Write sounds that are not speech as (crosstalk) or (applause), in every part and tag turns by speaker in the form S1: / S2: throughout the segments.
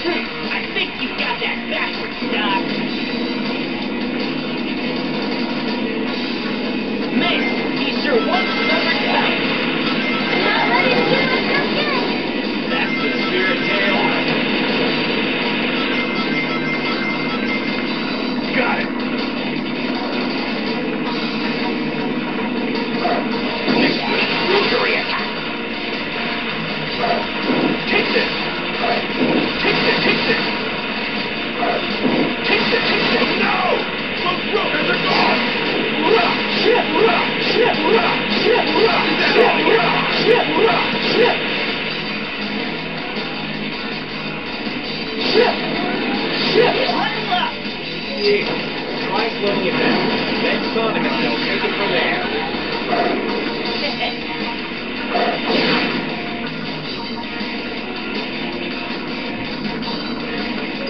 S1: (laughs) I think you got that backwards, Doc. Sonic and I'll take it from there.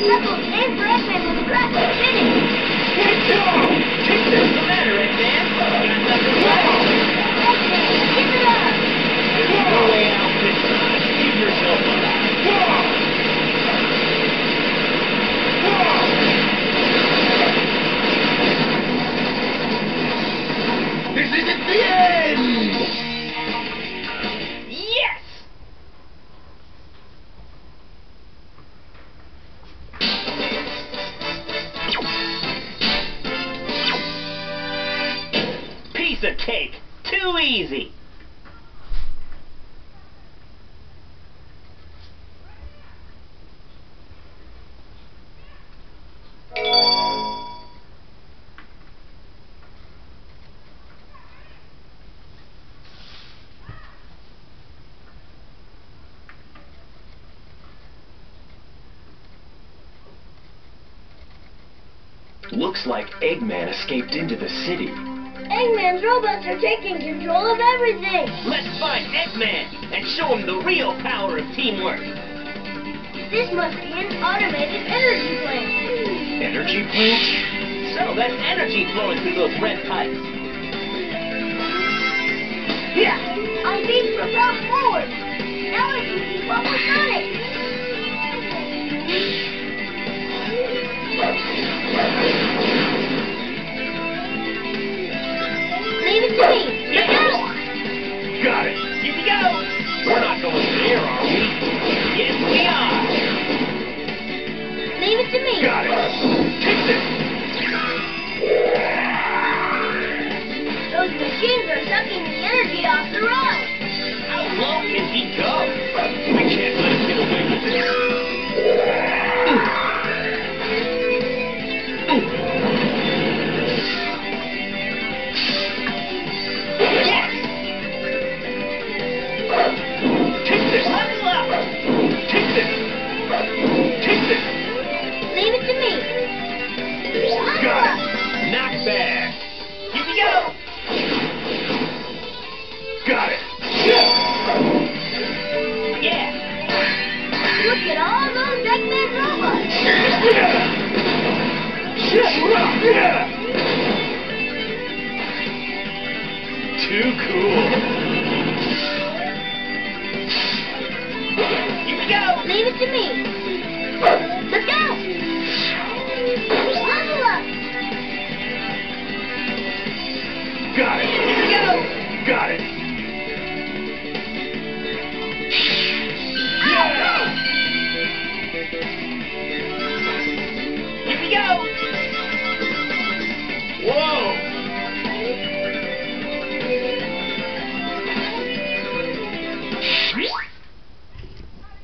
S2: Knuckles, aim for Eggman with the grapple.
S3: Take! Take this!
S1: The matter? Got nothing Piece of cake. Too easy.
S4: Looks like Eggman escaped into the city.
S2: Eggman's robots are taking control of everything.
S1: Let's find Eggman and show him the real power of teamwork.
S2: This must be an automated energy plant.
S4: Energy plant?
S1: So that's energy flowing through those red pipes. Yeah.
S2: I'm being propelled forward. Now I can keep up with Sonic.
S4: Too cool.
S1: Here we go.
S2: Leave it to me.